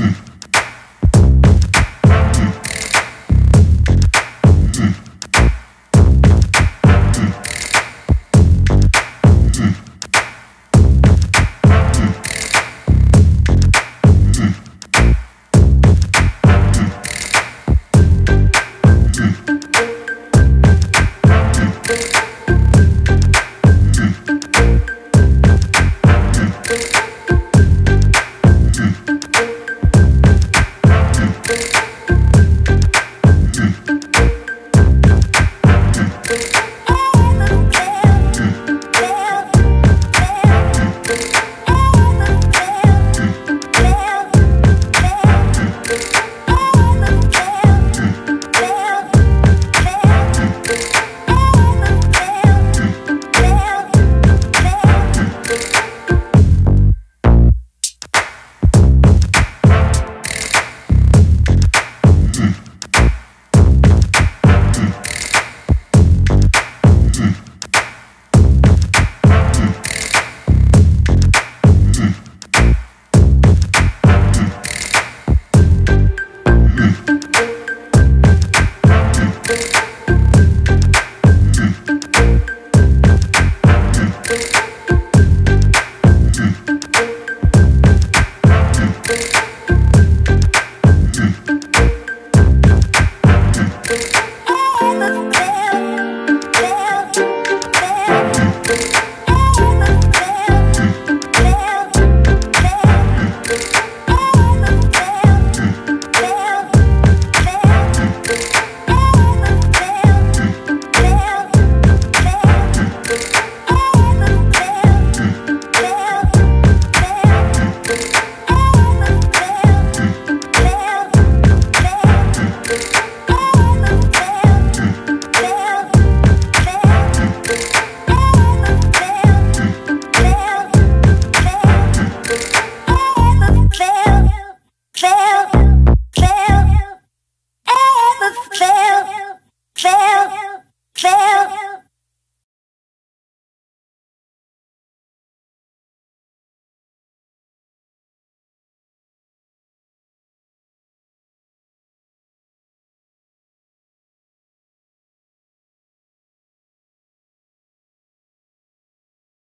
Listen,